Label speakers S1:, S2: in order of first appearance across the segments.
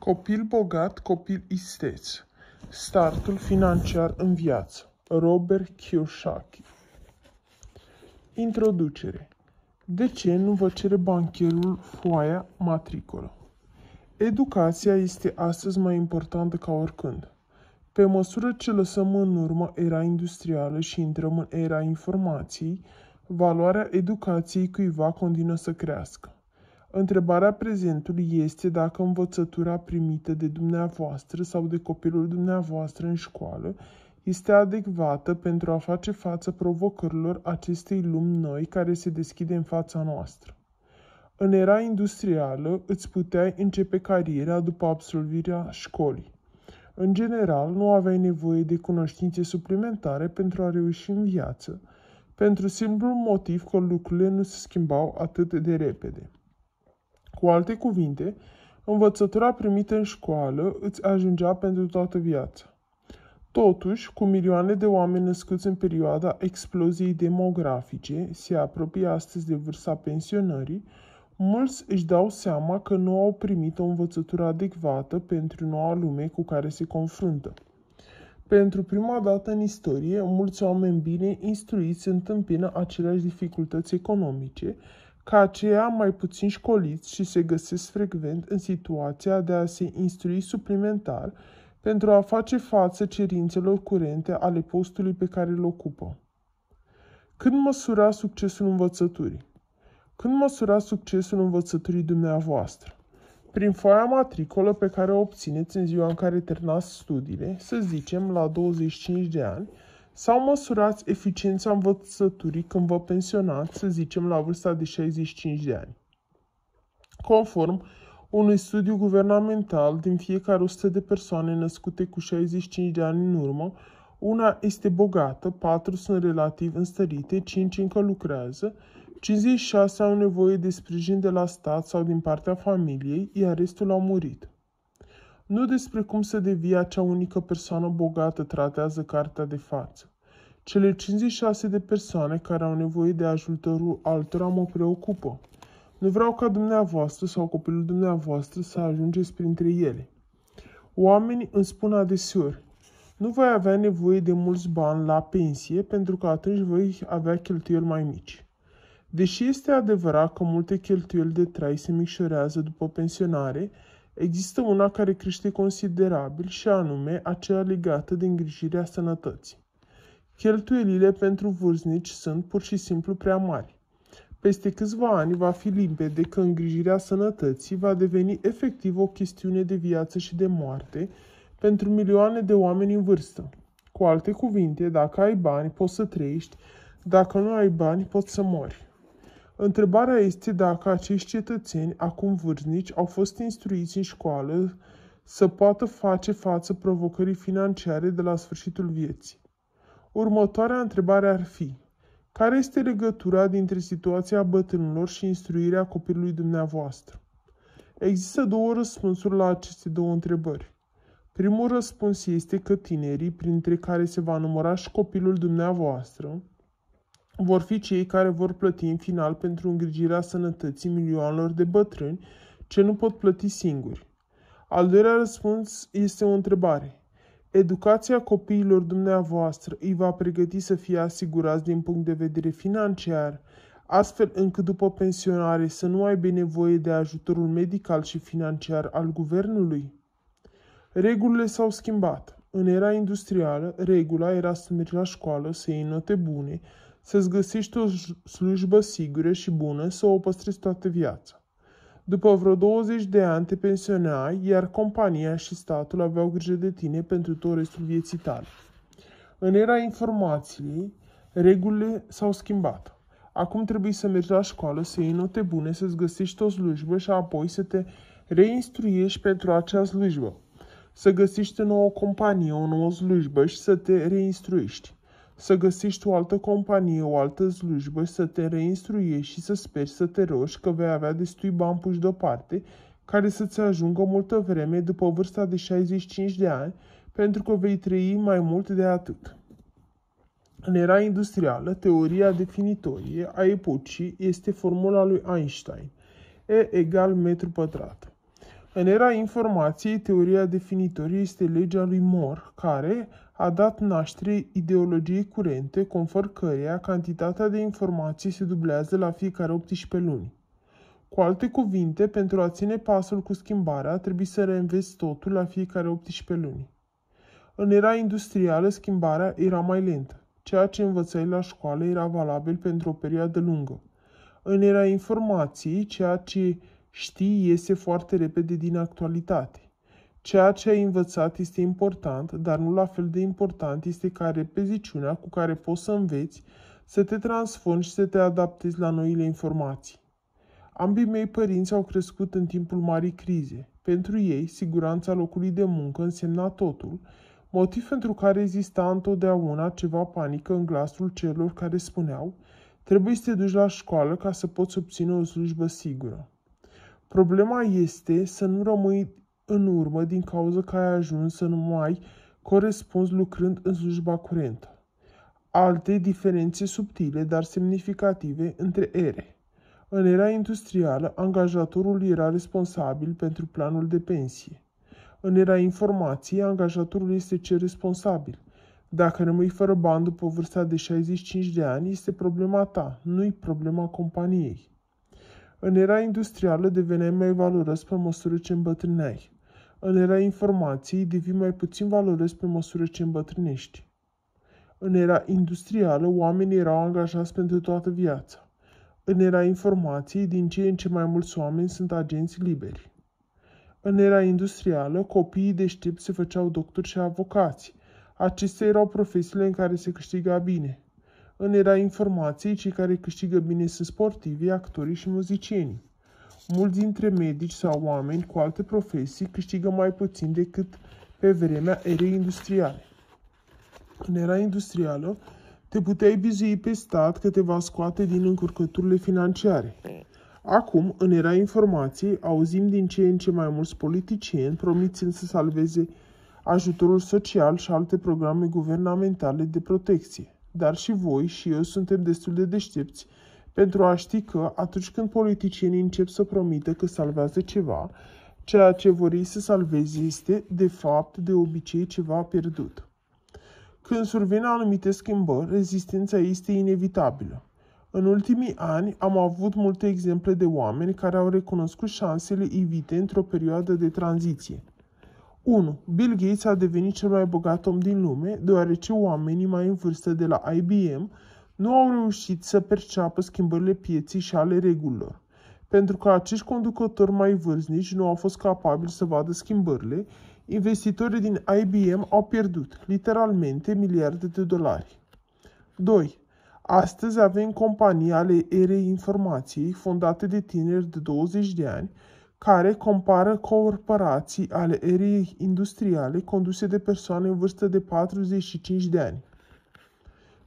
S1: Copil bogat, copil isteț. Startul financiar în viață. Robert Kiyosaki Introducere De ce nu vă cere bancherul foaia matricolă? Educația este astăzi mai importantă ca oricând. Pe măsură ce lăsăm în urmă era industrială și intrăm în era informației, valoarea educației cuiva continuă să crească. Întrebarea prezentului este dacă învățătura primită de dumneavoastră sau de copilul dumneavoastră în școală este adecvată pentru a face față provocărilor acestei lumi noi care se deschide în fața noastră. În era industrială îți puteai începe cariera după absolvirea școlii. În general, nu aveai nevoie de cunoștințe suplimentare pentru a reuși în viață, pentru simplul motiv că lucrurile nu se schimbau atât de repede. Cu alte cuvinte, învățătura primită în școală îți ajungea pentru toată viața. Totuși, cu milioane de oameni născuți în perioada exploziei demografice, se apropie astăzi de vârsta pensionării, mulți își dau seama că nu au primit o învățătură adecvată pentru noua lume cu care se confruntă. Pentru prima dată în istorie, mulți oameni bine instruiți întâmpină aceleași dificultăți economice ca aceia mai puțin școliți și se găsesc frecvent în situația de a se instrui suplimentar pentru a face față cerințelor curente ale postului pe care îl ocupă. Când măsura succesul învățăturii? Când măsura succesul învățăturii dumneavoastră? Prin foaia matricolă pe care o obțineți în ziua în care terminați studiile, să zicem la 25 de ani, sau măsurați eficiența învățăturii când vă pensionați, să zicem, la vârsta de 65 de ani. Conform unui studiu guvernamental, din fiecare 100 de persoane născute cu 65 de ani în urmă, una este bogată, 4 sunt relativ înstărite, 5 încă lucrează, 56 au nevoie de sprijin de la stat sau din partea familiei, iar restul au murit. Nu despre cum să devii acea unică persoană bogată tratează cartea de față. Cele 56 de persoane care au nevoie de ajutorul altora mă preocupă. Nu vreau ca dumneavoastră sau copilul dumneavoastră să ajungeți printre ele. Oamenii îmi spun adeseori, nu voi avea nevoie de mulți bani la pensie pentru că atunci voi avea cheltuieli mai mici. Deși este adevărat că multe cheltuieli de trai se micșorează după pensionare, Există una care crește considerabil și anume aceea legată de îngrijirea sănătății. Cheltuielile pentru vârstnici sunt pur și simplu prea mari. Peste câțiva ani va fi limpede că îngrijirea sănătății va deveni efectiv o chestiune de viață și de moarte pentru milioane de oameni în vârstă. Cu alte cuvinte, dacă ai bani, poți să trăiești, dacă nu ai bani, poți să mori. Întrebarea este dacă acești cetățeni, acum vârstnici, au fost instruiți în școală să poată face față provocării financiare de la sfârșitul vieții. Următoarea întrebare ar fi, care este legătura dintre situația bătrânilor și instruirea copilului dumneavoastră? Există două răspunsuri la aceste două întrebări. Primul răspuns este că tinerii, printre care se va număra și copilul dumneavoastră, vor fi cei care vor plăti în final pentru îngrijirea sănătății milioanelor de bătrâni ce nu pot plăti singuri. Al doilea răspuns este o întrebare. Educația copiilor dumneavoastră îi va pregăti să fie asigurați din punct de vedere financiar, astfel încât după pensionare să nu aibă nevoie de ajutorul medical și financiar al guvernului? Regulile s-au schimbat. În era industrială, regula era să mergi la școală, să iei note bune, să-ți găsești o slujbă sigură și bună să o păstrezi toată viața. După vreo 20 de ani te pensionai, iar compania și statul aveau grijă de tine pentru tot restul vieții tale. În era informației, regulile s-au schimbat. Acum trebuie să mergi la școală, să iei note bune, să-ți găsești o slujbă și apoi să te reinstruiești pentru acea slujbă. Să găsești o nouă companie, o nouă slujbă și să te reinstruiești să găsești o altă companie, o altă slujbă, să te reinstruiești și să speri să te rogi că vei avea destui bani puși deoparte, care să-ți ajungă multă vreme după vârsta de 65 de ani, pentru că vei trăi mai mult de atât. În era industrială, teoria definitorie a epocii este formula lui Einstein. E egal metru pătrat. În era informației, teoria definitorie este legea lui Moore, care a dat naștere ideologiei curente, conform căreia cantitatea de informații se dublează la fiecare 18 luni. Cu alte cuvinte, pentru a ține pasul cu schimbarea, trebuie să reînveți totul la fiecare 18 luni. În era industrială, schimbarea era mai lentă. Ceea ce învățai la școală era valabil pentru o perioadă lungă. În era informației, ceea ce știi iese foarte repede din actualitate. Ceea ce ai învățat este important, dar nu la fel de important este ca repeziciunea cu care poți să înveți, să te transformi și să te adaptezi la noile informații. Ambii mei părinți au crescut în timpul marii crize. Pentru ei, siguranța locului de muncă însemna totul, motiv pentru care exista întotdeauna ceva panică în glasul celor care spuneau trebuie să te duci la școală ca să poți obține o slujbă sigură. Problema este să nu rămâi în urmă din cauza că ai ajuns să nu mai corespunzi lucrând în slujba curentă. Alte diferențe subtile, dar semnificative, între ere. În era industrială, angajatorul era responsabil pentru planul de pensie. În era informației, angajatorul este cel responsabil. Dacă rămâi fără bani după vârsta de 65 de ani, este problema ta, nu-i problema companiei. În era industrială deveneai mai valoros pe măsură ce îmbătrâneai. În era informației devii mai puțin valoros pe măsură ce îmbătrânești. În era industrială, oamenii erau angajați pentru toată viața. În era informației, din ce în ce mai mulți oameni sunt agenți liberi. În era industrială, copiii deștepți se făceau doctori și avocați. Acestea erau profesiile în care se câștiga bine. În era informației, cei care câștigă bine sunt sportivii, actorii și muzicienii. Mulți dintre medici sau oameni cu alte profesii câștigă mai puțin decât pe vremea erei industriale. În era industrială, te puteai bizui pe stat că te va scoate din încurcăturile financiare. Acum, în era informației, auzim din ce în ce mai mulți politicieni promițând să salveze ajutorul social și alte programe guvernamentale de protecție. Dar și voi și eu suntem destul de deștepți pentru a ști că atunci când politicienii încep să promită că salvează ceva, ceea ce vor ei să salveze este, de fapt, de obicei ceva pierdut. Când survin anumite schimbări, rezistența este inevitabilă. În ultimii ani am avut multe exemple de oameni care au recunoscut șansele ivite într-o perioadă de tranziție. 1. Bill Gates a devenit cel mai bogat om din lume, deoarece oamenii mai în vârstă de la IBM nu au reușit să perceapă schimbările pieții și ale regulilor. Pentru că acești conducători mai vârstnici nu au fost capabili să vadă schimbările, investitorii din IBM au pierdut, literalmente, miliarde de dolari. 2. Astăzi avem companii ale erei informației fondate de tineri de 20 de ani care compară corporații ale erei industriale conduse de persoane în vârstă de 45 de ani.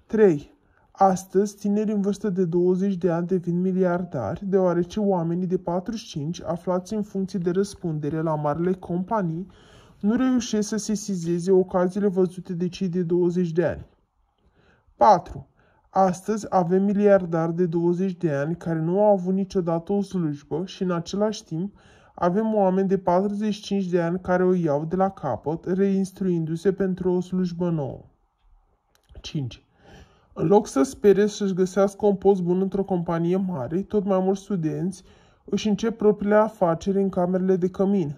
S1: 3. Astăzi, tinerii în vârstă de 20 de ani devin miliardari, deoarece oamenii de 45, aflați în funcție de răspundere la marile companii, nu reușesc să se sizeze ocaziile văzute de cei de 20 de ani. 4. Astăzi avem miliardari de 20 de ani care nu au avut niciodată o slujbă și în același timp avem oameni de 45 de ani care o iau de la capăt, reinstruindu-se pentru o slujbă nouă. 5. În loc să spere să-și găsească un post bun într-o companie mare, tot mai mulți studenți își încep propriile afaceri în camerele de cămin.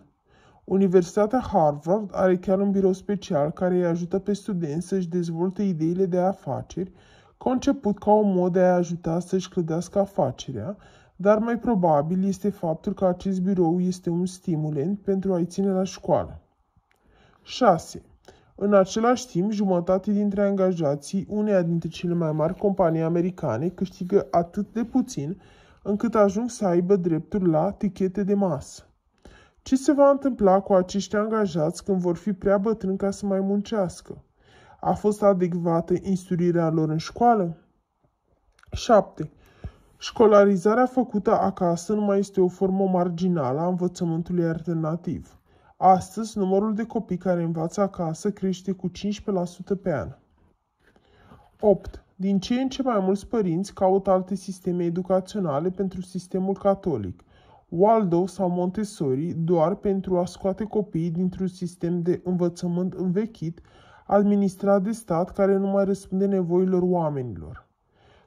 S1: Universitatea Harvard are chiar un birou special care îi ajută pe studenți să-și dezvolte ideile de afaceri, conceput ca un mod de a ajuta să-și clădească afacerea, dar mai probabil este faptul că acest birou este un stimulent pentru a-i ține la școală. 6. În același timp, jumătate dintre angajații uneia dintre cele mai mari companii americane câștigă atât de puțin încât ajung să aibă dreptul la tichete de masă. Ce se va întâmpla cu acești angajați când vor fi prea bătrâni ca să mai muncească? A fost adecvată instruirea lor în școală? 7. Școlarizarea făcută acasă nu mai este o formă marginală a învățământului alternativ. Astăzi, numărul de copii care învață acasă crește cu 15% pe an. 8. Din ce în ce mai mulți părinți caută alte sisteme educaționale pentru sistemul catolic. Waldorf sau Montessori doar pentru a scoate copiii dintr-un sistem de învățământ învechit, administrat de stat care nu mai răspunde nevoilor oamenilor.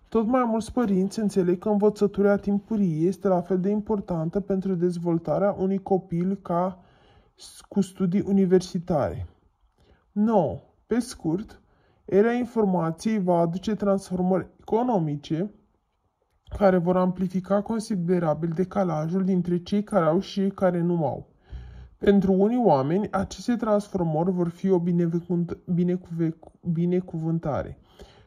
S1: Tot mai mulți părinți înțeleg că învățătura timpurie este la fel de importantă pentru dezvoltarea unui copil ca cu studii universitare. 9. Pe scurt, era informației va aduce transformări economice care vor amplifica considerabil decalajul dintre cei care au și cei care nu au. Pentru unii oameni, aceste transformări vor fi o binecuvântare.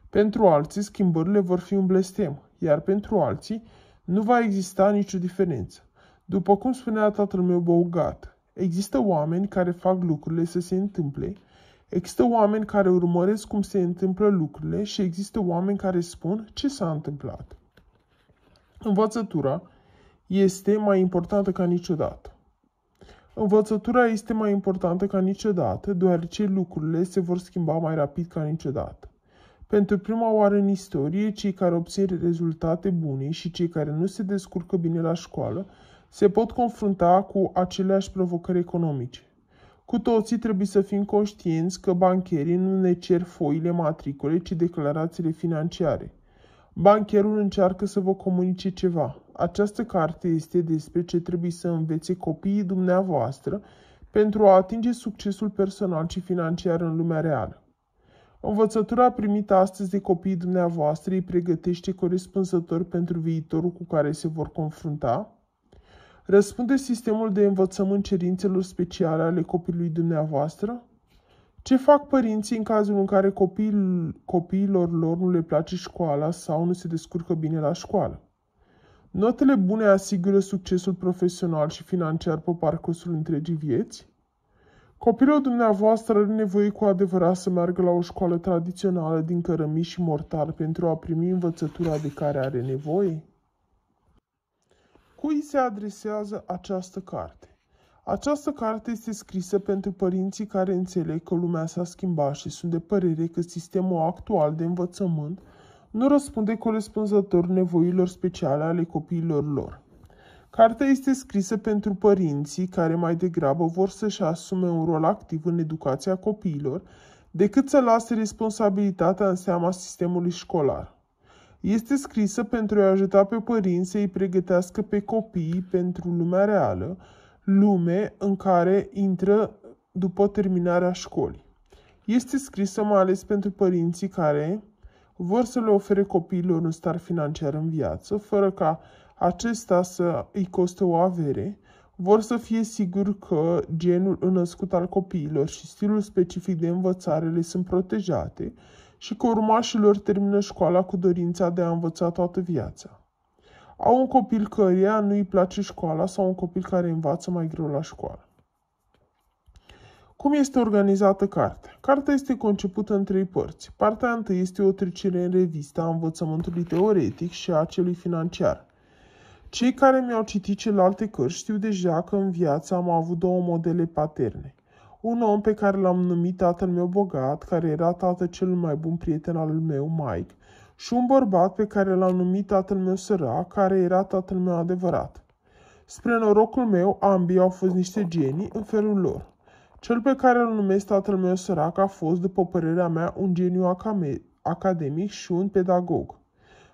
S1: Pentru alții, schimbările vor fi un blestem, iar pentru alții nu va exista nicio diferență. După cum spunea tatăl meu bogat, există oameni care fac lucrurile să se întâmple, există oameni care urmăresc cum se întâmplă lucrurile și există oameni care spun ce s-a întâmplat. Învățătura este mai importantă ca niciodată. Învățătura este mai importantă ca niciodată, deoarece lucrurile se vor schimba mai rapid ca niciodată. Pentru prima oară în istorie, cei care obțin rezultate bune și cei care nu se descurcă bine la școală se pot confrunta cu aceleași provocări economice. Cu toții trebuie să fim conștienți că bancherii nu ne cer foile matricole, ci declarațiile financiare. Bancherul încearcă să vă comunice ceva. Această carte este despre ce trebuie să învețe copiii dumneavoastră pentru a atinge succesul personal și financiar în lumea reală. Învățătura primită astăzi de copiii dumneavoastră îi pregătește corespunzător pentru viitorul cu care se vor confrunta? Răspunde sistemul de învățământ cerințelor speciale ale copilului dumneavoastră? Ce fac părinții în cazul în care copiil, copiilor lor nu le place școala sau nu se descurcă bine la școală? Notele bune asigură succesul profesional și financiar pe parcursul întregii vieți? Copilul dumneavoastră are nevoie cu adevărat să meargă la o școală tradițională din cărămiși și mortar pentru a primi învățătura de care are nevoie? Cui se adresează această carte? Această carte este scrisă pentru părinții care înțeleg că lumea s-a schimbat și sunt de părere că sistemul actual de învățământ nu răspunde corespunzător nevoilor speciale ale copiilor lor. Cartea este scrisă pentru părinții care mai degrabă vor să-și asume un rol activ în educația copiilor decât să lase responsabilitatea în seama sistemului școlar. Este scrisă pentru a ajuta pe părinți să îi pregătească pe copii pentru lumea reală, lume în care intră după terminarea școlii. Este scrisă mai ales pentru părinții care vor să le ofere copiilor un star financiar în viață, fără ca acesta să îi coste o avere, vor să fie siguri că genul înăscut al copiilor și stilul specific de învățare le sunt protejate și că urmașilor termină școala cu dorința de a învăța toată viața. Au un copil căruia nu îi place școala sau un copil care învață mai greu la școală. Cum este organizată cartea? Cartea este concepută în trei părți. Partea întâi este o trecere în revistă a învățământului teoretic și a celui financiar. Cei care mi-au citit celelalte cărți știu deja că în viață am avut două modele paterne. Un om pe care l-am numit tatăl meu bogat, care era tatăl cel mai bun prieten al meu, Mike, și un bărbat pe care l-am numit tatăl meu sărac, care era tatăl meu adevărat. Spre norocul meu, ambii au fost niște genii în felul lor. Cel pe care îl numesc tatăl meu sărac a fost, după părerea mea, un geniu academic și un pedagog.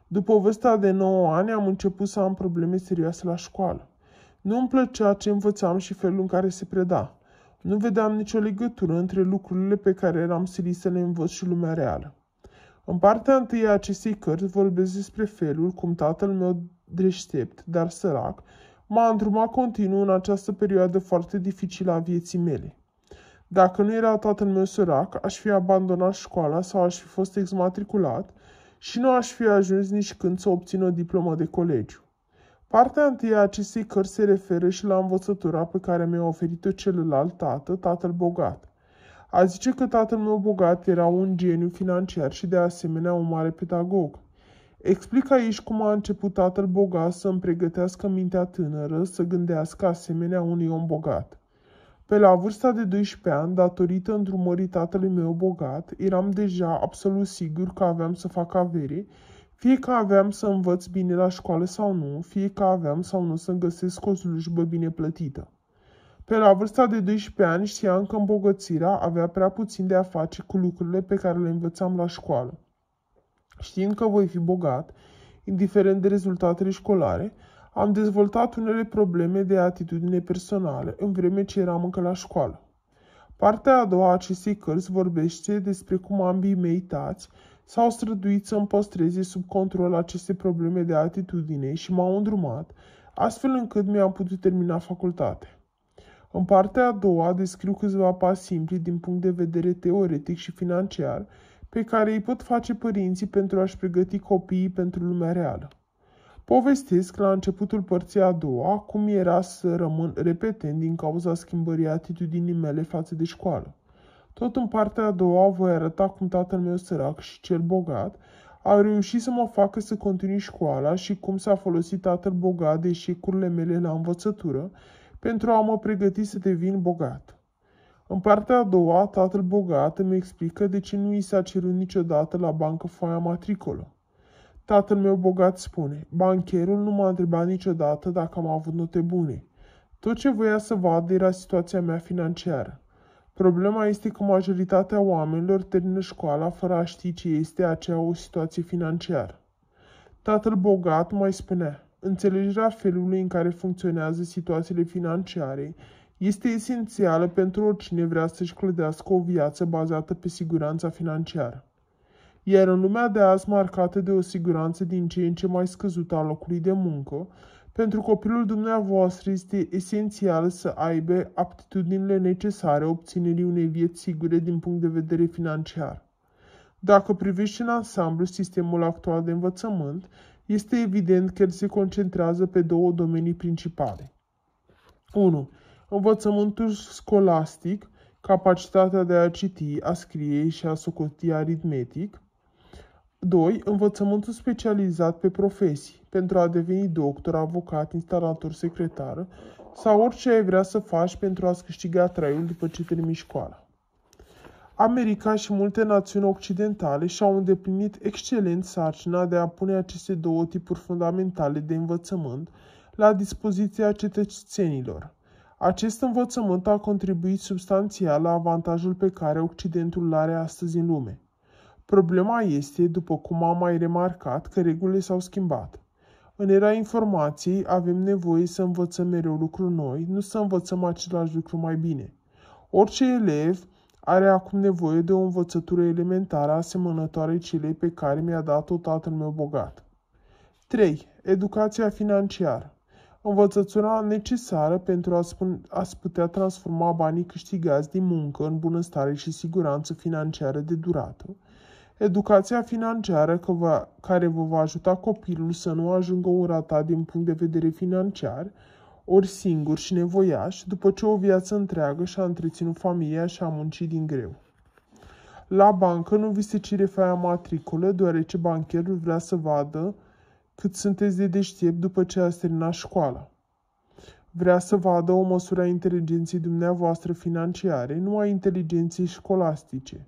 S1: După vârsta de 9 ani am început să am probleme serioase la școală. Nu îmi plăcea ce învățam și felul în care se preda. Nu vedeam nicio legătură între lucrurile pe care eram silit să le învăț și lumea reală. În partea întâi a acestei cărți vorbesc despre felul cum tatăl meu deștept, dar sărac, m-a îndrumat continuu în această perioadă foarte dificilă a vieții mele. Dacă nu era tatăl meu sărac, aș fi abandonat școala sau aș fi fost exmatriculat și nu aș fi ajuns nici când să obțin o diplomă de colegiu. Partea întâi a acestei cărți se referă și la învățătura pe care mi-a oferit-o celălalt tată, tatăl bogat. A zice că tatăl meu bogat era un geniu financiar și de asemenea un mare pedagog. Explic aici cum a început tatăl bogat să îmi pregătească mintea tânără să gândească asemenea unui om bogat. Pe la vârsta de 12 ani, datorită îndrumării tatălui meu bogat, eram deja absolut sigur că aveam să fac avere, Fie că aveam să învăț bine la școală sau nu, fie că aveam sau nu să găsesc o slujbă bine plătită. Pe la vârsta de 12 ani știam că îmbogățirea avea prea puțin de a face cu lucrurile pe care le învățam la școală. Știind că voi fi bogat, indiferent de rezultatele școlare, am dezvoltat unele probleme de atitudine personală în vreme ce eram încă la școală. Partea a doua a acestei cărți vorbește despre cum ambii mei tați s-au străduit să îmi păstreze sub control aceste probleme de atitudine și m-au îndrumat, astfel încât mi-am putut termina facultatea. În partea a doua descriu câțiva pași simpli din punct de vedere teoretic și financiar pe care îi pot face părinții pentru a-și pregăti copiii pentru lumea reală. Povestesc la începutul părții a doua cum era să rămân repetent din cauza schimbării atitudinii mele față de școală. Tot în partea a doua voi arăta cum tatăl meu sărac și cel bogat au reușit să mă facă să continui școala și cum s-a folosit tatăl bogat de eșecurile mele la învățătură pentru a mă pregăti să devin bogat. În partea a doua, tatăl bogat îmi explică de ce nu i s-a cerut niciodată la bancă foaia matricolă. Tatăl meu bogat spune, bancherul nu m-a întrebat niciodată dacă am avut note bune. Tot ce voia să vadă era situația mea financiară. Problema este că majoritatea oamenilor termină școala fără a ști ce este aceea o situație financiară. Tatăl bogat mai spunea, înțelegerea felului în care funcționează situațiile financiare este esențială pentru oricine vrea să-și clădească o viață bazată pe siguranța financiară. Iar în lumea de azi marcată de o siguranță din ce în ce mai scăzută a locului de muncă, pentru copilul dumneavoastră este esențial să aibă aptitudinile necesare obținerii unei vieți sigure din punct de vedere financiar. Dacă privești în ansamblu sistemul actual de învățământ, este evident că el se concentrează pe două domenii principale. 1. Învățământul scolastic, capacitatea de a citi, a scrie și a socoti aritmetic. 2. Învățământul specializat pe profesii, pentru a deveni doctor, avocat, instalator, secretar sau orice ai vrea să faci pentru a-ți câștiga traiul după ce termini școala. America și multe națiuni occidentale și-au îndeplinit excelent sarcina de a pune aceste două tipuri fundamentale de învățământ la dispoziția cetățenilor. Acest învățământ a contribuit substanțial la avantajul pe care Occidentul îl are astăzi în lume. Problema este, după cum am mai remarcat, că regulile s-au schimbat. În era informației avem nevoie să învățăm mereu lucruri noi, nu să învățăm același lucru mai bine. Orice elev are acum nevoie de o învățătură elementară asemănătoare celei pe care mi-a dat-o tatăl meu bogat. 3. Educația financiară. Învățătura necesară pentru a a-ți putea transforma banii câștigați din muncă în bunăstare și siguranță financiară de durată. Educația financiară că va, care vă va ajuta copilul să nu ajungă un ratat din punct de vedere financiar, ori singur și nevoiaș, după ce o viață întreagă și-a întreținut familia și a muncit din greu. La bancă nu vi se cere faia matricolă, deoarece bancherul vrea să vadă cât sunteți de deștept după ce ați terminat școala. Vrea să vadă o măsură a inteligenței dumneavoastră financiare, nu a inteligenței școlastice.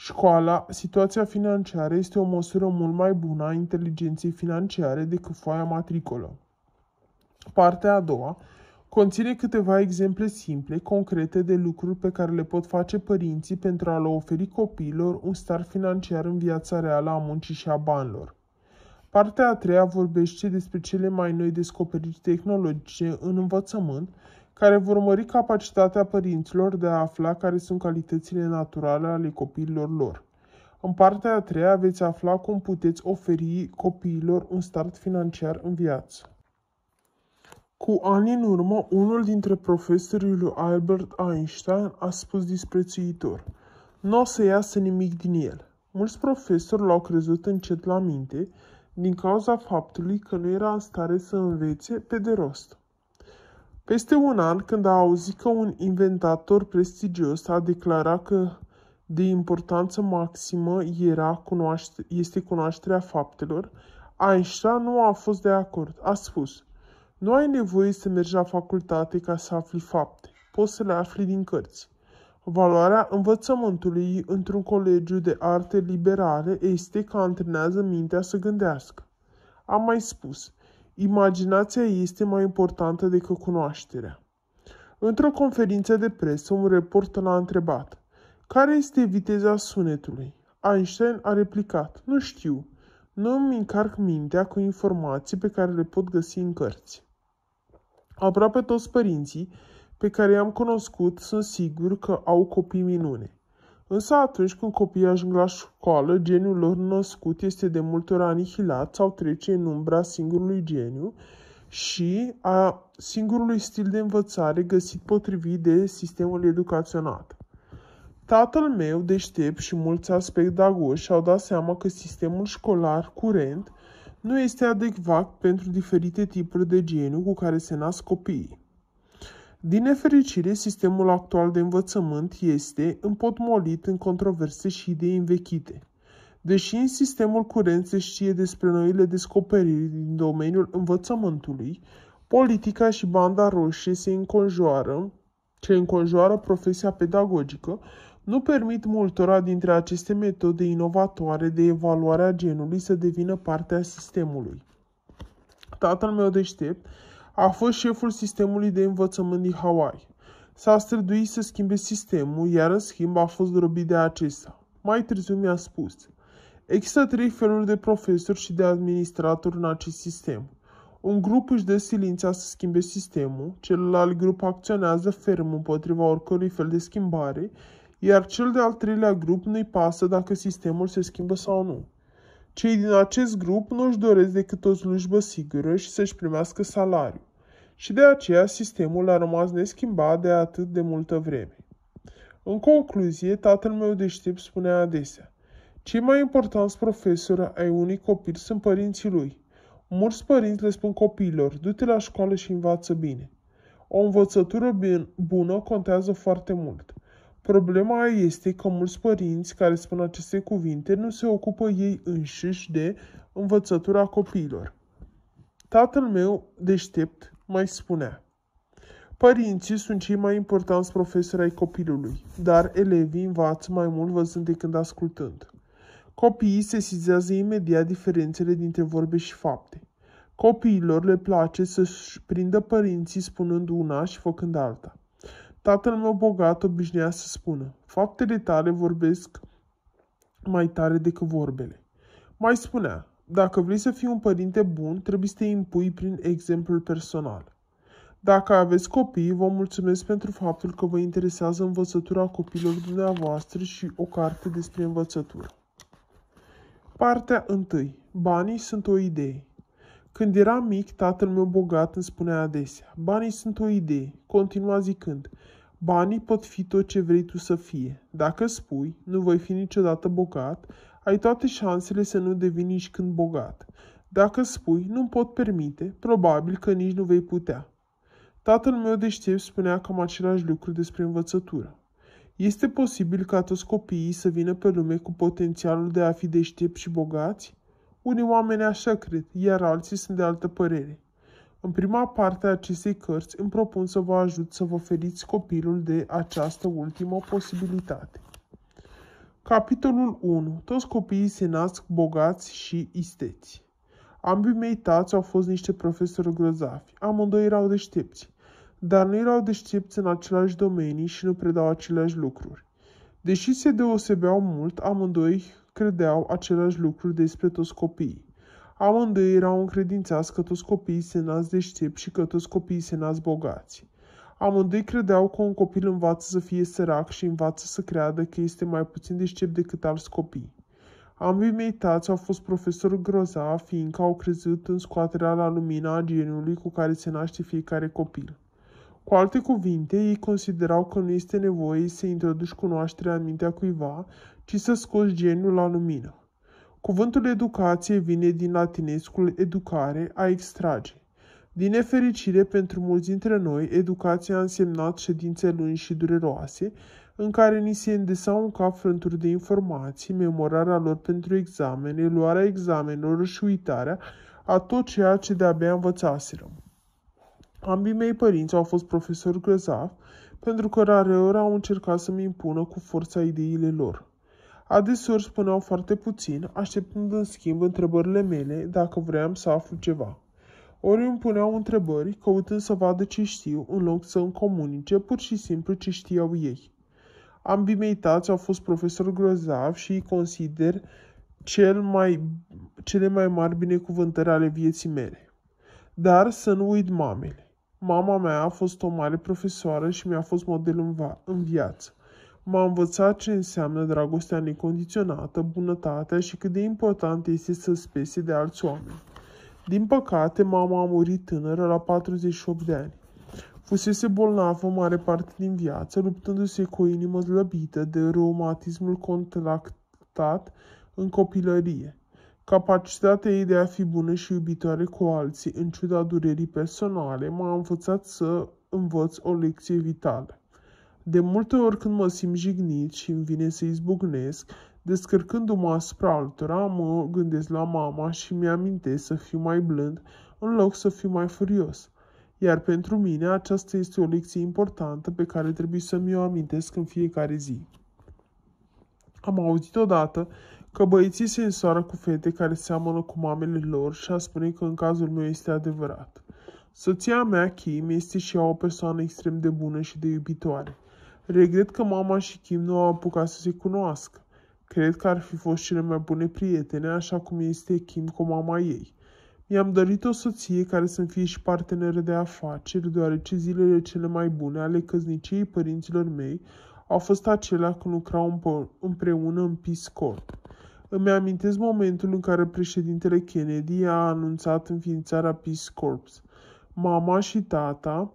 S1: Școala, situația financiară este o măsură mult mai bună a inteligenței financiare decât foaia matricolă. Partea a doua conține câteva exemple simple, concrete de lucruri pe care le pot face părinții pentru a le oferi copiilor un start financiar în viața reală a muncii și a banilor. Partea a treia vorbește despre cele mai noi descoperiri tehnologice în învățământ, care vor mări capacitatea părinților de a afla care sunt calitățile naturale ale copiilor lor. În partea a treia veți afla cum puteți oferi copiilor un start financiar în viață. Cu ani în urmă, unul dintre profesorii lui Albert Einstein a spus disprețuitor, nu o să iasă nimic din el. Mulți profesori l-au crezut încet la minte din cauza faptului că nu era în stare să învețe pe de rost. Peste un an, când a auzit că un inventator prestigios a declarat că de importanță maximă era cunoaște- este cunoașterea faptelor, Einstein nu a fost de acord. A spus – nu ai nevoie să mergi la facultate ca să afli fapte. Poți să le afli din cărți. Valoarea învățământului într-un colegiu de arte liberale este că antrenează mintea să gândească. Am mai spus, imaginația este mai importantă decât cunoașterea. Într-o conferință de presă, un reporter l-a întrebat, care este viteza sunetului? Einstein a replicat, nu știu, nu îmi încarc mintea cu informații pe care le pot găsi în cărți. Aproape toți părinții pe care i-am cunoscut sunt siguri că au copii minune. Însă atunci când copiii ajung la școală, geniul lor născut este de multe ori anihilat sau trece în umbra singurului geniu și a singurului stil de învățare găsit potrivit de sistemul educațional. Tatăl meu, deștept și mulți alți pedagogi și-au dat seama că sistemul școlar curent nu este adecvat pentru diferite tipuri de geniu cu care se nasc copiii. Din nefericire, sistemul actual de învățământ este împotmolit în controverse și idei învechite. Deși în sistemul curent se știe despre noile descoperiri din domeniul învățământului, politica și banda roșie se înconjoară, ce înconjoară profesia pedagogică, nu permit multora dintre aceste metode inovatoare de evaluare a genului să devină parte a sistemului. Tatăl meu deștept a fost șeful sistemului de învățământ din Hawaii. S-a străduit să schimbe sistemul, iar în schimb a fost robit de acesta. Mai târziu mi-a spus, există trei feluri de profesori și de administratori în acest sistem. Un grup își dă silința să schimbe sistemul, celălalt grup acționează ferm împotriva oricărui fel de schimbare, iar cel de-al treilea grup nu-i pasă dacă sistemul se schimbă sau nu. Cei din acest grup nu își doresc decât o slujbă sigură și să-și primească salariu. Și de aceea sistemul a rămas neschimbat de atât de multă vreme. În concluzie, tatăl meu deștept spunea adesea, cei mai importanți profesori ai unui copil sunt părinții lui. Mulți părinți le spun copiilor, du-te la școală și învață bine. O învățătură bună contează foarte mult. Problema este că mulți părinți care spun aceste cuvinte nu se ocupă ei înșiși de învățătura copiilor. Tatăl meu, deștept, mai spunea Părinții sunt cei mai importanți profesori ai copilului, dar elevii învață mai mult văzând decât ascultând. Copiii se sizează imediat diferențele dintre vorbe și fapte. Copiilor le place să-și prindă părinții spunând una și făcând alta. Tatăl meu bogat obișnuia să spună, faptele tale vorbesc mai tare decât vorbele. Mai spunea, dacă vrei să fii un părinte bun, trebuie să te impui prin exemplul personal. Dacă aveți copii, vă mulțumesc pentru faptul că vă interesează învățătura copilor dumneavoastră și o carte despre învățătură. Partea 1. Banii sunt o idee. Când eram mic, tatăl meu bogat îmi spunea adesea, banii sunt o idee, continua zicând, banii pot fi tot ce vrei tu să fie. Dacă spui, nu voi fi niciodată bogat, ai toate șansele să nu devii nici când bogat. Dacă spui, nu pot permite, probabil că nici nu vei putea. Tatăl meu deștept spunea cam același lucru despre învățătură. Este posibil ca toți copiii să vină pe lume cu potențialul de a fi deștepți și bogați? Unii oameni așa cred, iar alții sunt de altă părere. În prima parte a acestei cărți îmi propun să vă ajut să vă feriți copilul de această ultimă posibilitate. Capitolul 1. Toți copiii se nasc bogați și isteți. Ambii mei tați au fost niște profesori grozavi. Amândoi erau deștepți. Dar nu erau deștepți în același domenii și nu predau aceleași lucruri. Deși se deosebeau mult, amândoi credeau același lucruri despre toți copiii. Amândoi erau încredințați că toți copiii se nasc deștepți și că toți copiii se nasc bogați. Amândoi credeau că un copil învață să fie sărac și învață să creadă că este mai puțin deștept decât alți copii. Ambii mei tați au fost profesori grozavi, fiindcă au crezut în scoaterea la lumina a geniului cu care se naște fiecare copil. Cu alte cuvinte, ei considerau că nu este nevoie să introduci cunoașterea în mintea cuiva, ci să scoți geniul la lumină. Cuvântul educație vine din latinescul educare, a extrage. Din nefericire pentru mulți dintre noi, educația a însemnat ședințe lungi și dureroase, în care ni se îndesau un cap frânturi de informații, memorarea lor pentru examene, luarea examenelor și uitarea a tot ceea ce de-abia învățaserăm. Ambii mei părinți au fost profesori grozavi, pentru că rareori au încercat să-mi impună cu forța ideile lor. Adeseori spuneau foarte puțin, așteptând în schimb întrebările mele dacă vreau să aflu ceva. Ori îmi puneau întrebări, căutând să vadă ce știu, în loc să îmi comunice pur și simplu ce știau ei. Ambii mei tați au fost profesori grozavi și îi consider cel mai, cele mai mari binecuvântări ale vieții mele. Dar să nu uit mamele. Mama mea a fost o mare profesoară și mi-a fost model în, va- în viață. M-a învățat ce înseamnă dragostea necondiționată, bunătatea și cât de important este să spese de alți oameni. Din păcate, mama a murit tânără la 48 de ani. Fusese bolnavă mare parte din viață, luptându-se cu o inimă slăbită de reumatismul contractat în copilărie. Capacitatea ei de a fi bună și iubitoare cu alții, în ciuda durerii personale, m-a învățat să învăț o lecție vitală. De multe ori când mă simt jignit și îmi vine să izbucnesc, descărcându-mă asupra altora, mă gândesc la mama și mi-amintesc să fiu mai blând în loc să fiu mai furios. Iar pentru mine aceasta este o lecție importantă pe care trebuie să mi-o amintesc în fiecare zi. Am auzit odată că băieții se însoară cu fete care seamănă cu mamele lor și a spune că în cazul meu este adevărat. Soția mea, Kim, este și ea o persoană extrem de bună și de iubitoare. Regret că mama și Kim nu au apucat să se cunoască. Cred că ar fi fost cele mai bune prietene, așa cum este Kim cu mama ei. Mi-am dorit o soție care să fie și parteneră de afaceri, deoarece zilele cele mai bune ale căzniciei părinților mei au fost acelea când lucrau împreună în Peace Corps. Îmi amintesc momentul în care președintele Kennedy a anunțat înființarea Peace Corps. Mama și tata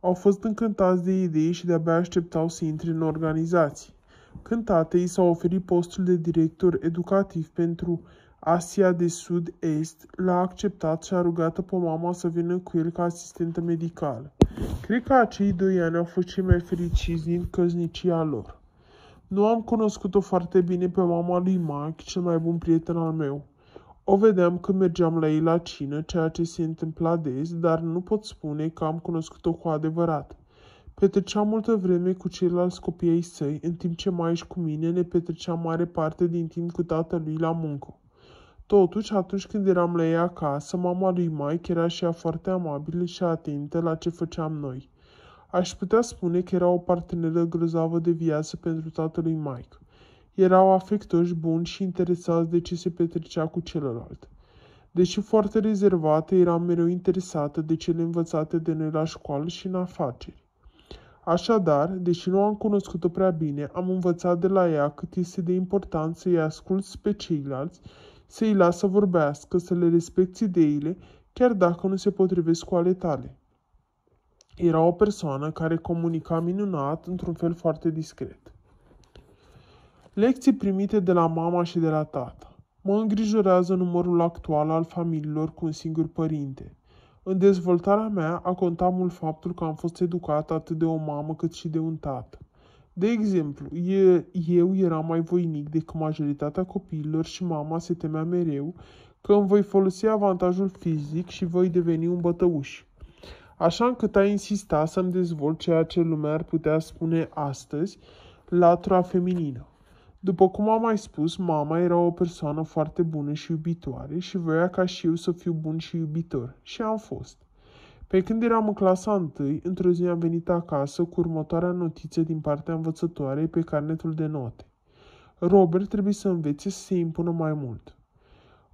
S1: au fost încântați de idei și de-abia așteptau să intre în organizații. Când tatei s-a oferit postul de director educativ pentru Asia de Sud-Est, l-a acceptat și a rugat pe mama să vină cu el ca asistentă medicală. Cred că acei doi ani au fost cei mai fericiți din căznicia lor. Nu am cunoscut-o foarte bine pe mama lui Mike, cel mai bun prieten al meu. O vedeam când mergeam la ei la cină, ceea ce se întâmpla des, dar nu pot spune că am cunoscut-o cu adevărat. Petreceam multă vreme cu ceilalți copii ai săi, în timp ce mai și cu mine ne petreceam mare parte din timp cu tatălui la muncă. Totuși, atunci când eram la ei acasă, mama lui Mike era și ea foarte amabilă și atentă la ce făceam noi. Aș putea spune că era o parteneră grozavă de viață pentru tatălui Mike. Erau afectoși, buni și interesați de ce se petrecea cu celălalt. Deși foarte rezervată, eram mereu interesată de cele învățate de noi la școală și în afaceri. Așadar, deși nu am cunoscut-o prea bine, am învățat de la ea cât este de important să-i asculți pe ceilalți, să-i las să vorbească, să le respecti ideile, chiar dacă nu se potrivesc cu ale tale. Era o persoană care comunica minunat într-un fel foarte discret. Lecții primite de la mama și de la tata. Mă îngrijorează numărul actual al familiilor cu un singur părinte. În dezvoltarea mea a contat mult faptul că am fost educat atât de o mamă cât și de un tată. De exemplu, eu eram mai voinic decât majoritatea copiilor și mama se temea mereu că îmi voi folosi avantajul fizic și voi deveni un bătăuș. Așa încât a insista să-mi dezvolt ceea ce lumea ar putea spune astăzi, latura feminină. După cum am mai spus, mama era o persoană foarte bună și iubitoare și voia ca și eu să fiu bun și iubitor. Și am fost. Pe când eram în clasa întâi, într-o zi am venit acasă cu următoarea notiță din partea învățătoarei pe carnetul de note. Robert trebuie să învețe să se impună mai mult.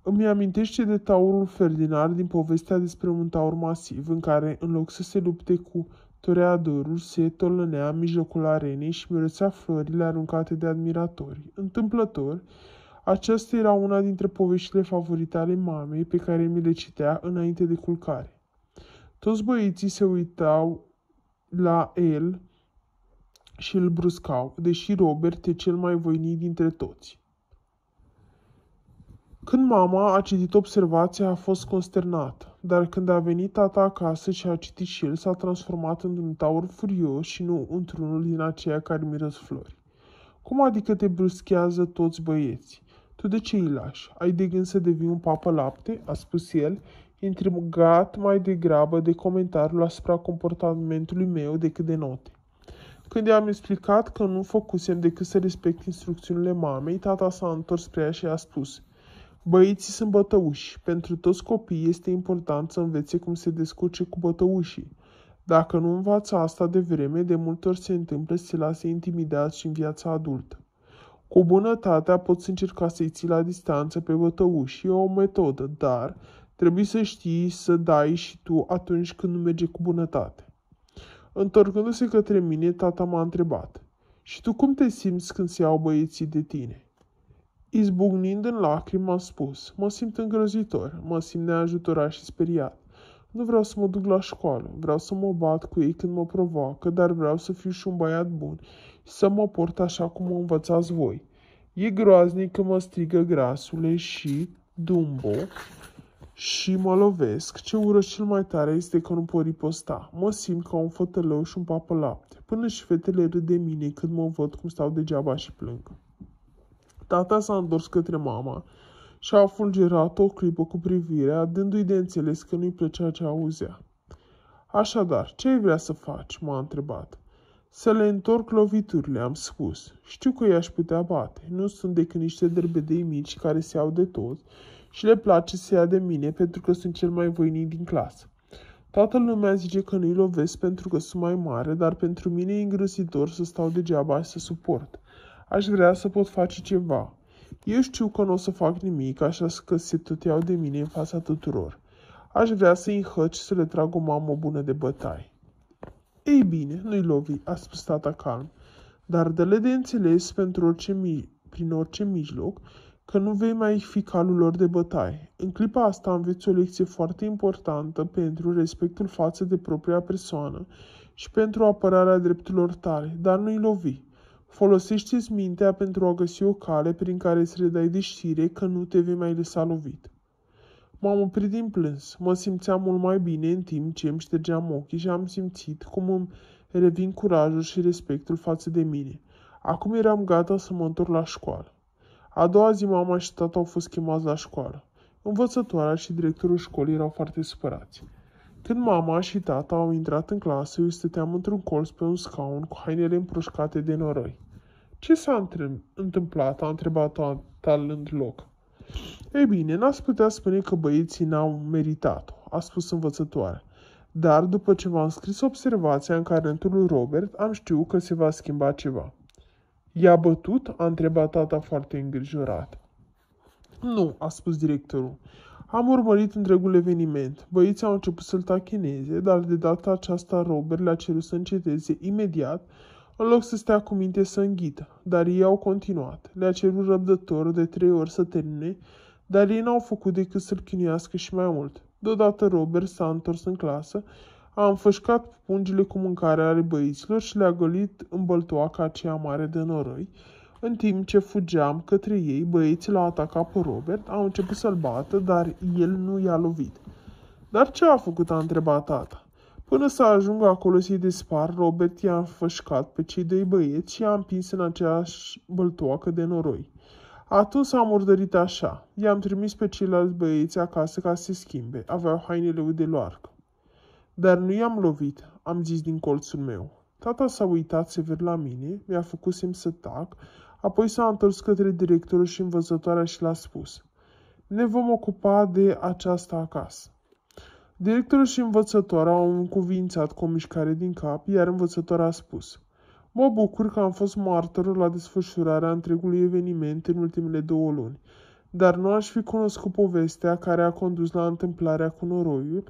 S1: Îmi amintește de taurul Ferdinand din povestea despre un taur masiv în care, în loc să se lupte cu toreadorul, se tolănea în mijlocul arenei și mirosea florile aruncate de admiratori. Întâmplător, aceasta era una dintre poveștile favorite ale mamei pe care mi le citea înainte de culcare. Toți băieții se uitau la el și îl bruscau, deși Robert e cel mai voinic dintre toți. Când mama a citit observația, a fost consternată, dar când a venit tata acasă și a citit și el, s-a transformat într-un taur furios și nu într-unul din aceia care miros flori. Cum adică te bruschează toți băieții? Tu de ce îi lași? Ai de gând să devii un papă lapte?" a spus el, intrigat mai degrabă de comentariul asupra comportamentului meu decât de note. Când i-am explicat că nu făcusem decât să respect instrucțiunile mamei, tata s-a întors spre ea și a spus Băieții sunt bătăuși. Pentru toți copiii este important să învețe cum se descurce cu bătăușii. Dacă nu învață asta de vreme, de multe ori se întâmplă să se lase intimidați și în viața adultă. Cu bunătatea poți încerca să-i ții la distanță pe bătăuși, e o metodă, dar trebuie să știi să dai și tu atunci când nu merge cu bunătate. Întorcându-se către mine, tata m-a întrebat. Și tu cum te simți când se iau băieții de tine? Izbucnind în lacrimi, m-am spus. Mă simt îngrozitor, mă simt neajutorat și speriat. Nu vreau să mă duc la școală, vreau să mă bat cu ei când mă provoacă, dar vreau să fiu și un băiat bun și să mă port așa cum mă învățați voi. E groaznic că mă strigă grasule și Dumbo și mă lovesc. Ce ură cel mai tare este că nu pot riposta. Mă simt ca un fătălău și un papă lapte. Până și fetele râd de mine când mă văd cum stau degeaba și plâng. Tata s-a întors către mama și a fulgerat o clipă cu privirea, dându-i de înțeles că nu-i plăcea ce auzea. Așadar, ce ai vrea să faci?" m-a întrebat. Să le întorc loviturile, am spus. Știu că i-aș putea bate. Nu sunt decât niște derbedei mici care se iau de toți și le place să ia de mine pentru că sunt cel mai voinic din clasă. Toată lumea zice că nu-i lovesc pentru că sunt mai mare, dar pentru mine e îngrăsitor să stau degeaba și să suport. Aș vrea să pot face ceva. Eu știu că nu o să fac nimic, așa că se tot iau de mine în fața tuturor. Aș vrea să-i înhăci să le trag o mamă bună de bătai. Ei bine, nu-i lovi, a spus tata calm, dar dă-le de înțeles pentru orice mi- prin orice mijloc că nu vei mai fi calul lor de bătaie. În clipa asta înveți o lecție foarte importantă pentru respectul față de propria persoană și pentru apărarea drepturilor tale, dar nu-i lovi. Folosește-ți mintea pentru a găsi o cale prin care să le dai de știre că nu te vei mai lăsa lovit. M-am oprit din plâns. Mă simțeam mult mai bine în timp ce îmi ștergeam ochii și am simțit cum îmi revin curajul și respectul față de mine. Acum eram gata să mă întorc la școală. A doua zi mama și tata au fost chemați la școală. Învățătoarea și directorul școlii erau foarte supărați. Când mama și tata au intrat în clasă, eu stăteam într-un colț pe un scaun cu hainele împroșcate de noroi. Ce s-a întâmplat?" a întrebat tata lând loc. Ei bine, n-ați putea spune că băieții n-au meritat-o, a spus învățătoarea. Dar după ce v-am scris observația în carentul lui Robert, am știut că se va schimba ceva. I-a bătut? a întrebat tata foarte îngrijorat. Nu, a spus directorul. Am urmărit întregul eveniment. Băieții au început să-l tachineze, dar de data aceasta Robert le-a cerut să înceteze imediat, în loc să stea cu minte să înghită. Dar ei au continuat. Le-a cerut răbdător de trei ori să termine, dar ei n-au făcut decât să-l chinuiască și mai mult. Deodată Robert s-a întors în clasă, a înfășcat pungile cu mâncare ale băieților și le-a golit în băltoaca aceea mare de noroi, în timp ce fugeam către ei, băieții l-au atacat pe Robert, au început să-l bată, dar el nu i-a lovit. Dar ce a făcut, a întrebat tata. Până să ajungă acolo să-i despar, Robert i-a înfășcat pe cei doi băieți și i-a împins în aceeași băltoacă de noroi. Atunci s-a murdărit așa. I-am trimis pe ceilalți băieți acasă ca să se schimbe. Aveau hainele de loarcă. Dar nu i-am lovit, am zis din colțul meu. Tata s-a uitat sever la mine, mi-a făcut semn să tac, Apoi s-a întors către directorul și învățătoarea și l-a spus Ne vom ocupa de aceasta acasă. Directorul și învățătoarea au încuvințat cu o mișcare din cap, iar învățătoarea a spus Mă bucur că am fost martorul la desfășurarea întregului eveniment în ultimele două luni, dar nu aș fi cunoscut povestea care a condus la întâmplarea cu noroiul,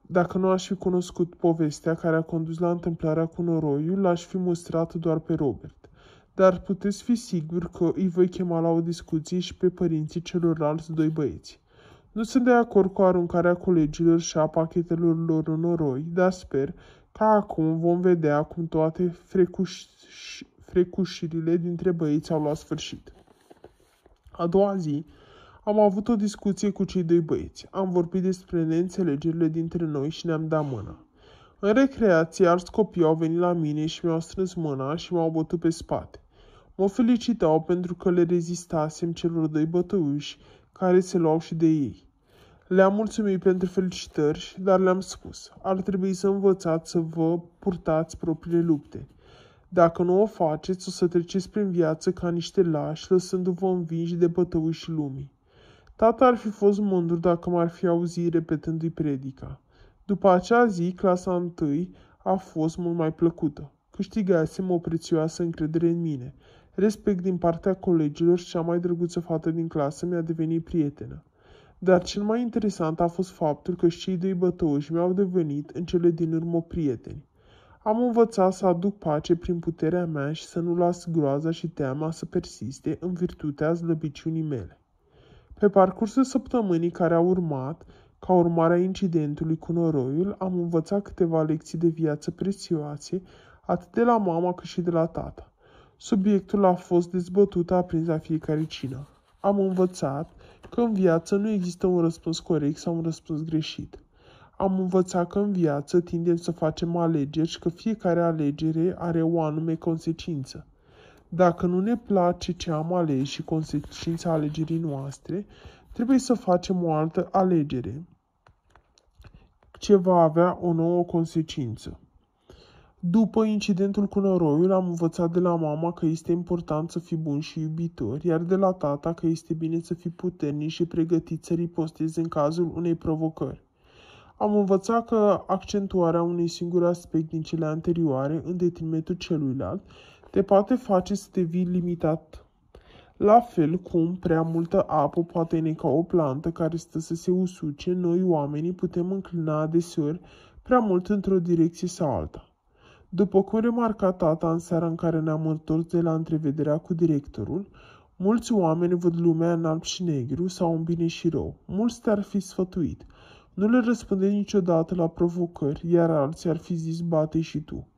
S1: dacă nu aș fi cunoscut povestea care a condus la întâmplarea cu noroiul, l-aș fi mustrat doar pe Robert dar puteți fi sigur că îi voi chema la o discuție și pe părinții celorlalți doi băieți. Nu sunt de acord cu aruncarea colegilor și a pachetelor lor în noroi, dar sper că acum vom vedea cum toate frecuș... frecușirile dintre băieți au luat sfârșit. A doua zi, am avut o discuție cu cei doi băieți. Am vorbit despre neînțelegerile dintre noi și ne-am dat mâna. În recreație, alți copii au venit la mine și mi-au strâns mâna și m-au bătut pe spate. Mă felicitau pentru că le rezistasem celor doi bătăuși care se luau și de ei. Le-am mulțumit pentru felicitări, dar le-am spus, ar trebui să învățați să vă purtați propriile lupte. Dacă nu o faceți, o să treceți prin viață ca niște lași, lăsându-vă învinși de și lumii. Tata ar fi fost mândru dacă m-ar fi auzit repetându-i predica. După acea zi, clasa întâi a fost mult mai plăcută. Câștigasem o prețioasă încredere în mine. Respect din partea colegilor și cea mai drăguță fată din clasă mi-a devenit prietenă. Dar cel mai interesant a fost faptul că și cei doi bătăuși mi-au devenit în cele din urmă prieteni. Am învățat să aduc pace prin puterea mea și să nu las groaza și teama să persiste în virtutea slăbiciunii mele. Pe parcursul săptămânii care a urmat, ca urmare a incidentului cu noroiul, am învățat câteva lecții de viață prețioase, atât de la mama cât și de la tata. Subiectul a fost dezbătut aprins la fiecare cină. Am învățat că în viață nu există un răspuns corect sau un răspuns greșit. Am învățat că în viață tindem să facem alegeri și că fiecare alegere are o anume consecință. Dacă nu ne place ce am ales și consecința alegerii noastre, trebuie să facem o altă alegere ce va avea o nouă consecință. După incidentul cu noroiul, am învățat de la mama că este important să fii bun și iubitor, iar de la tata că este bine să fii puternic și pregătit să ripostezi în cazul unei provocări. Am învățat că accentuarea unui singur aspect din cele anterioare în detrimentul celuilalt te poate face să devii limitat. La fel cum prea multă apă poate neca o plantă care stă să se usuce, noi oamenii putem înclina adeseori prea mult într-o direcție sau alta. După cum remarca tata în seara în care ne-am întors de la întrevederea cu directorul, mulți oameni văd lumea în alb și negru sau în bine și rău. Mulți te-ar fi sfătuit. Nu le răspunde niciodată la provocări, iar alții ar fi zis bate și tu.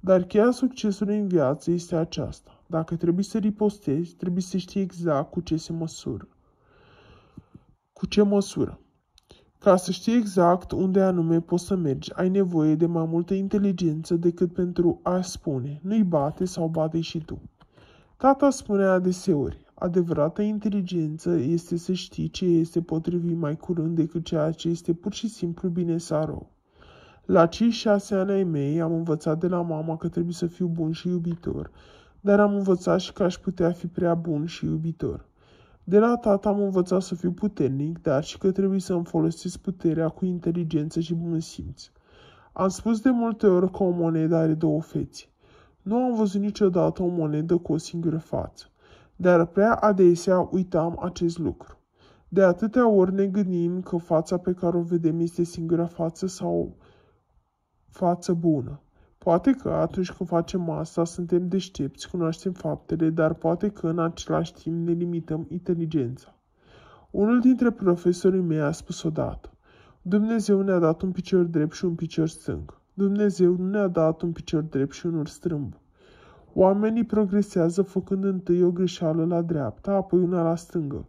S1: Dar cheia succesului în viață este aceasta. Dacă trebuie să ripostezi, trebuie să știi exact cu ce se măsură. Cu ce măsură? Ca să știi exact unde anume poți să mergi, ai nevoie de mai multă inteligență decât pentru a spune nu-i bate sau bate și tu. Tata spunea adeseori, adevărata inteligență este să știi ce este potrivit mai curând decât ceea ce este pur și simplu bine sau rău. La cei șase ani ai mei am învățat de la mama că trebuie să fiu bun și iubitor, dar am învățat și că aș putea fi prea bun și iubitor. De la tata am învățat să fiu puternic, dar și că trebuie să îmi folosesc puterea cu inteligență și bun simț. Am spus de multe ori că o monedă are două fețe. Nu am văzut niciodată o monedă cu o singură față, dar prea adesea uitam acest lucru. De atâtea ori ne gândim că fața pe care o vedem este singura față sau față bună. Poate că atunci când facem asta suntem deștepți, cunoaștem faptele, dar poate că în același timp ne limităm inteligența. Unul dintre profesorii mei a spus odată, Dumnezeu ne-a dat un picior drept și un picior stâng. Dumnezeu nu ne-a dat un picior drept și unul strâmb. Oamenii progresează făcând întâi o greșeală la dreapta, apoi una la stângă.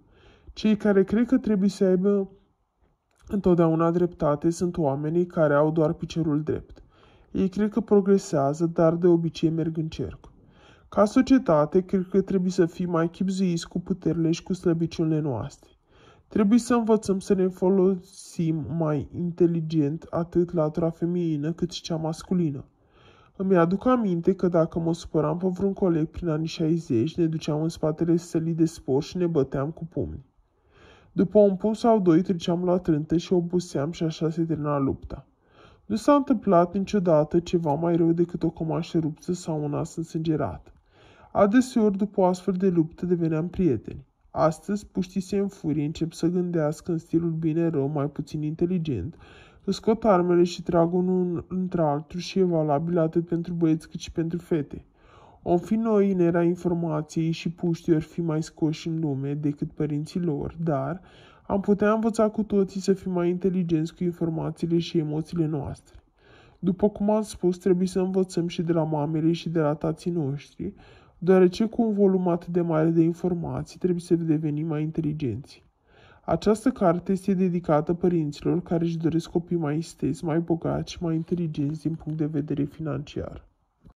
S1: Cei care cred că trebuie să aibă întotdeauna dreptate sunt oamenii care au doar piciorul drept. Ei cred că progresează, dar de obicei merg în cerc. Ca societate, cred că trebuie să fim mai chipzuiți cu puterile și cu slăbiciunile noastre. Trebuie să învățăm să ne folosim mai inteligent atât latura feminină cât și cea masculină. Îmi aduc aminte că dacă mă supăram pe vreun coleg prin anii 60, ne duceam în spatele sălii de sport și ne băteam cu pumni. După un pum sau doi treceam la trântă și oboseam și așa se termina lupta. Nu s-a întâmplat niciodată ceva mai rău decât o comașă ruptă sau un nas însângerat. Adeseori, după o astfel de luptă, deveneam prieteni. Astăzi, puștii se în furie încep să gândească în stilul bine-rău, mai puțin inteligent, îți scot armele și trag unul între altul și e valabil atât pentru băieți cât și pentru fete. Om fi noi în era informației și puștii ori fi mai scoși în lume decât părinții lor, dar am putea învăța cu toții să fim mai inteligenți cu informațiile și emoțiile noastre. După cum am spus, trebuie să învățăm și de la mamele și de la tații noștri, deoarece cu un volum atât de mare de informații trebuie să devenim mai inteligenți. Această carte este dedicată părinților care își doresc copii mai esteți, mai bogați și mai inteligenți din punct de vedere financiar.